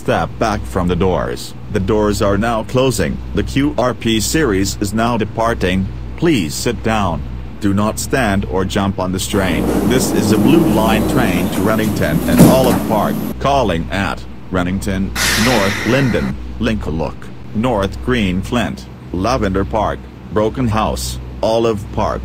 step back from the doors. The doors are now closing. The QRP series is now departing. Please sit down. Do not stand or jump on this train. This is a Blue Line train to Rennington and Olive Park. Calling at Rennington, North Linden, Linkalook, North Green Flint, Lavender Park, Broken House, Olive Park.